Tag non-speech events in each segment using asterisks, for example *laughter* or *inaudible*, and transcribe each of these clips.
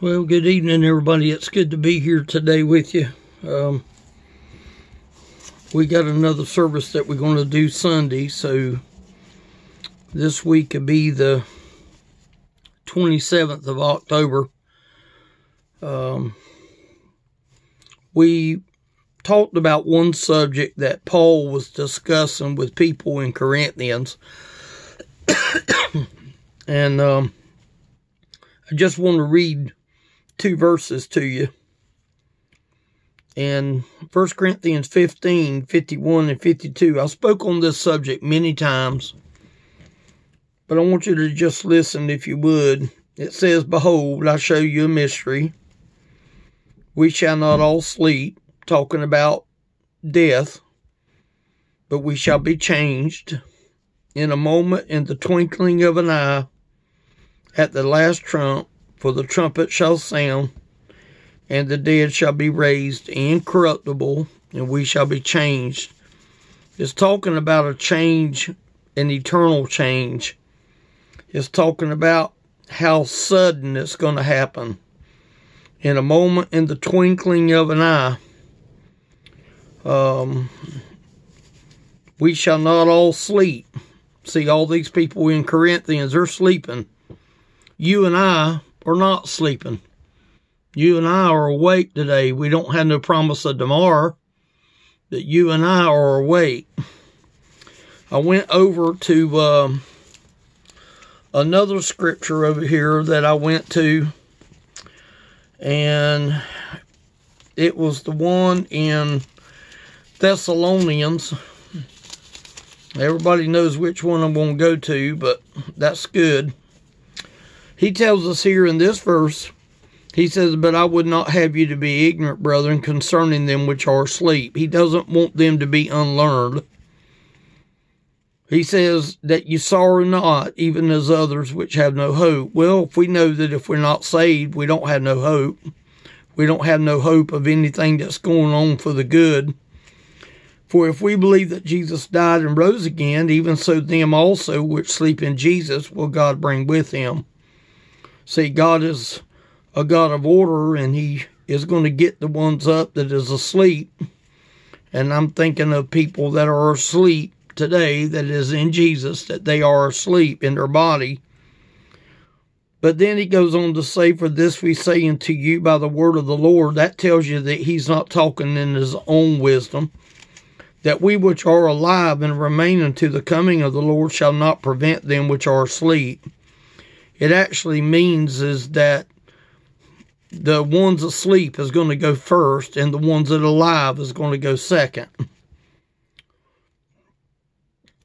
Well, good evening, everybody. It's good to be here today with you. Um, we got another service that we're going to do Sunday, so this week will be the 27th of October. Um, we talked about one subject that Paul was discussing with people in Corinthians. *coughs* and um, I just want to read two verses to you. In 1 Corinthians 15, 51 and 52, I spoke on this subject many times, but I want you to just listen if you would. It says, Behold, I show you a mystery. We shall not all sleep, talking about death, but we shall be changed in a moment, in the twinkling of an eye, at the last trump for the trumpet shall sound, and the dead shall be raised incorruptible, and we shall be changed. It's talking about a change, an eternal change. It's talking about how sudden it's going to happen. In a moment, in the twinkling of an eye. Um, we shall not all sleep. See, all these people in Corinthians, they're sleeping. You and I are not sleeping. You and I are awake today. We don't have no promise of tomorrow that you and I are awake. I went over to um, another scripture over here that I went to, and it was the one in Thessalonians. Everybody knows which one I'm going to go to, but that's good. He tells us here in this verse, he says, But I would not have you to be ignorant, brethren, concerning them which are asleep. He doesn't want them to be unlearned. He says that you sorrow not, even as others which have no hope. Well, if we know that if we're not saved, we don't have no hope. We don't have no hope of anything that's going on for the good. For if we believe that Jesus died and rose again, even so them also which sleep in Jesus will God bring with him. See, God is a God of order, and He is going to get the ones up that is asleep. And I'm thinking of people that are asleep today that is in Jesus, that they are asleep in their body. But then he goes on to say, For this we say unto you by the word of the Lord. That tells you that he's not talking in his own wisdom. That we which are alive and remain unto the coming of the Lord shall not prevent them which are asleep it actually means is that the ones asleep is going to go first and the ones that are alive is going to go second.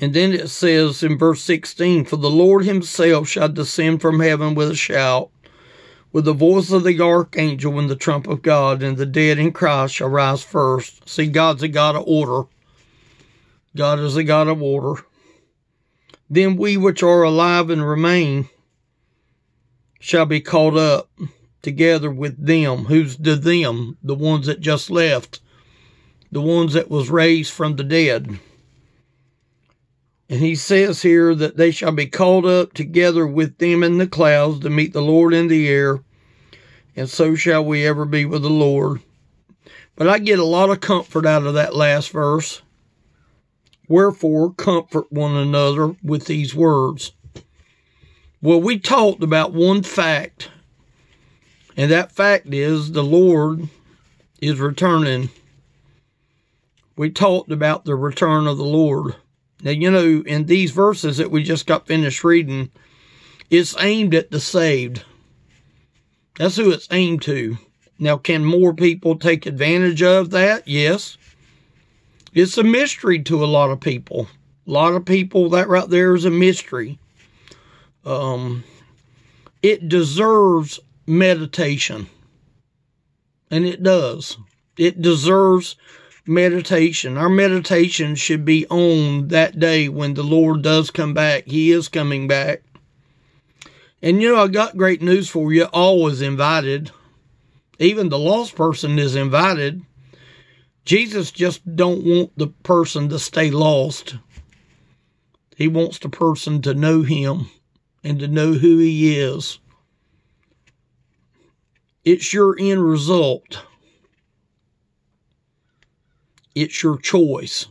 And then it says in verse 16, For the Lord himself shall descend from heaven with a shout, with the voice of the archangel and the trump of God, and the dead in Christ shall rise first. See, God's a God of order. God is a God of order. Then we which are alive and remain shall be caught up together with them. Who's the them? The ones that just left. The ones that was raised from the dead. And he says here that they shall be caught up together with them in the clouds to meet the Lord in the air. And so shall we ever be with the Lord. But I get a lot of comfort out of that last verse. Wherefore, comfort one another with these words. Well, we talked about one fact, and that fact is the Lord is returning. We talked about the return of the Lord. Now, you know, in these verses that we just got finished reading, it's aimed at the saved. That's who it's aimed to. Now, can more people take advantage of that? Yes. It's a mystery to a lot of people. A lot of people, that right there is a mystery um, it deserves meditation. And it does. It deserves meditation. Our meditation should be on that day when the Lord does come back. He is coming back. And you know, I got great news for you. All is invited. Even the lost person is invited. Jesus just don't want the person to stay lost. He wants the person to know him and to know who he is. It's your end result. It's your choice.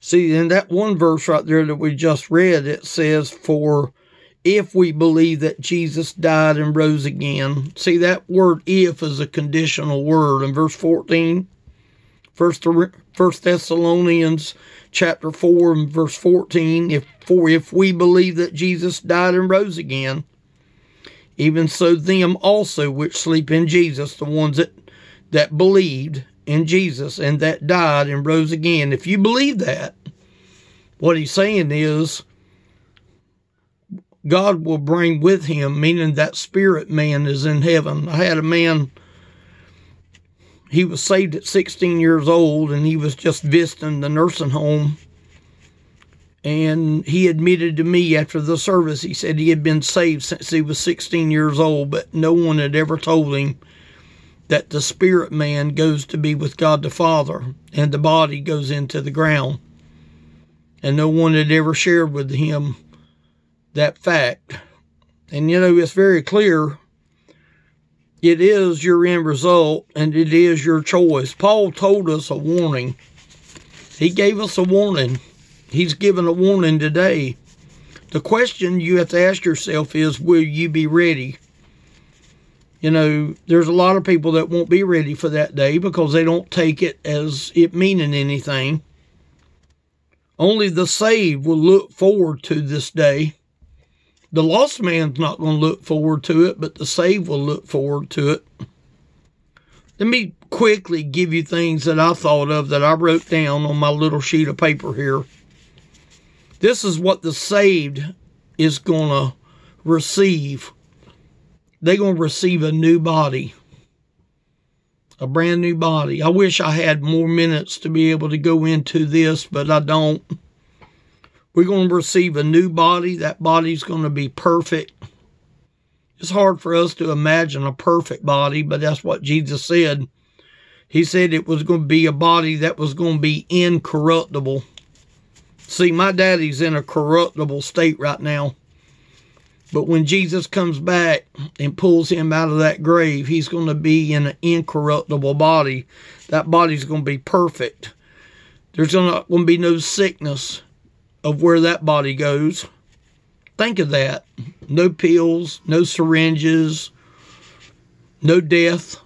See, in that one verse right there that we just read, it says, For if we believe that Jesus died and rose again. See, that word if is a conditional word. In verse 14, First, First Thessalonians chapter 4 and verse 14, if, For if we believe that Jesus died and rose again, even so them also which sleep in Jesus, the ones that, that believed in Jesus and that died and rose again. If you believe that, what he's saying is God will bring with him, meaning that spirit man is in heaven. I had a man, he was saved at 16 years old and he was just visiting the nursing home. And he admitted to me after the service, he said he had been saved since he was 16 years old, but no one had ever told him that the spirit man goes to be with God the Father and the body goes into the ground. And no one had ever shared with him that fact. And you know, it's very clear it is your end result and it is your choice. Paul told us a warning. He gave us a warning. He's given a warning today. The question you have to ask yourself is will you be ready? You know, there's a lot of people that won't be ready for that day because they don't take it as it meaning anything. Only the saved will look forward to this day. The lost man's not going to look forward to it, but the saved will look forward to it. Let me quickly give you things that I thought of that I wrote down on my little sheet of paper here. This is what the saved is going to receive they're going to receive a new body, a brand new body. I wish I had more minutes to be able to go into this, but I don't. We're going to receive a new body. That body's going to be perfect. It's hard for us to imagine a perfect body, but that's what Jesus said. He said it was going to be a body that was going to be incorruptible. See, my daddy's in a corruptible state right now. But when Jesus comes back and pulls him out of that grave, he's going to be in an incorruptible body. That body's going to be perfect. There's going to be no sickness of where that body goes. Think of that. No pills, no syringes, no death.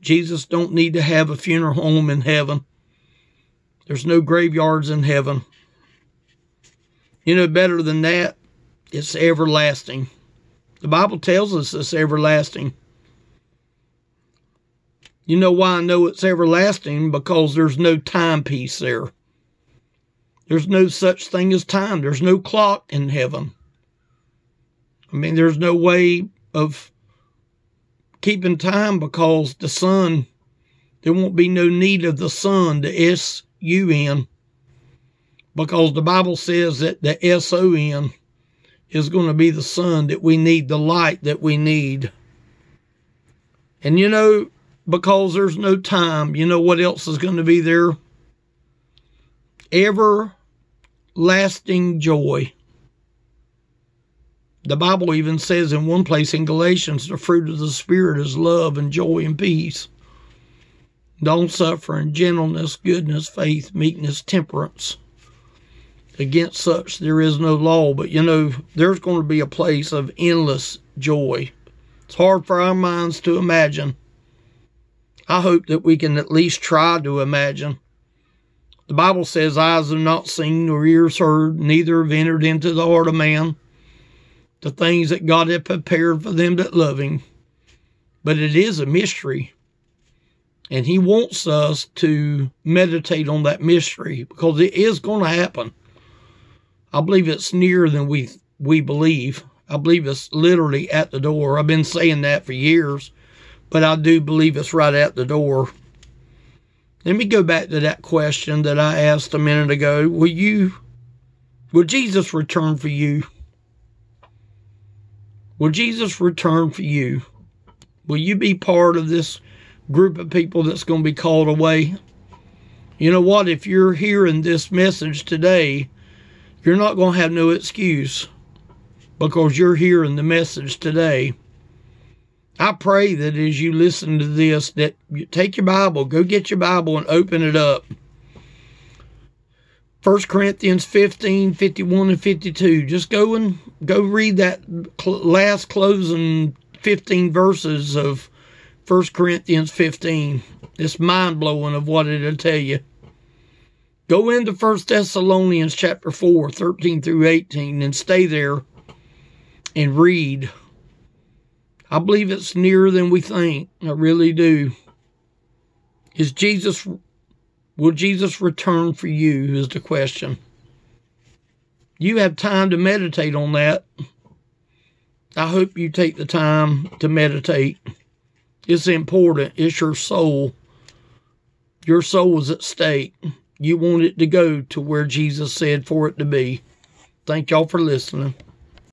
Jesus don't need to have a funeral home in heaven. There's no graveyards in heaven. You know, better than that, it's everlasting. The Bible tells us it's everlasting. You know why I know it's everlasting? Because there's no timepiece there. There's no such thing as time. There's no clock in heaven. I mean, there's no way of keeping time because the sun, there won't be no need of the sun, the S U N because the Bible says that the S-O-N is going to be the sun that we need, the light that we need. And you know, because there's no time, you know what else is going to be there? Everlasting joy. The Bible even says in one place in Galatians, the fruit of the Spirit is love and joy and peace, long suffering, gentleness, goodness, faith, meekness, temperance. Against such there is no law. But you know, there's going to be a place of endless joy. It's hard for our minds to imagine. I hope that we can at least try to imagine. The Bible says, Eyes have not seen, nor ears heard, neither have entered into the heart of man the things that God had prepared for them that love Him. But it is a mystery. And He wants us to meditate on that mystery because it is going to happen. I believe it's nearer than we we believe. I believe it's literally at the door. I've been saying that for years, but I do believe it's right at the door. Let me go back to that question that I asked a minute ago. Will you will Jesus return for you? Will Jesus return for you? Will you be part of this group of people that's going to be called away? You know what? If you're hearing this message today you're not going to have no excuse. because you're hearing the message today. I pray that as you listen to this, that you take your Bible, go get your Bible and open it up. 1 Corinthians 15, 51 and 52. Just go and go read that last closing 15 verses of 1 Corinthians 15. It's mind blowing of what it'll tell you. Go into 1 Thessalonians chapter 4, 13 through 18, and stay there and read. I believe it's nearer than we think. I really do. Is Jesus, will Jesus return for you? Is the question. You have time to meditate on that. I hope you take the time to meditate. It's important. It's your soul. Your soul is at stake. You want it to go to where Jesus said for it to be. Thank y'all for listening.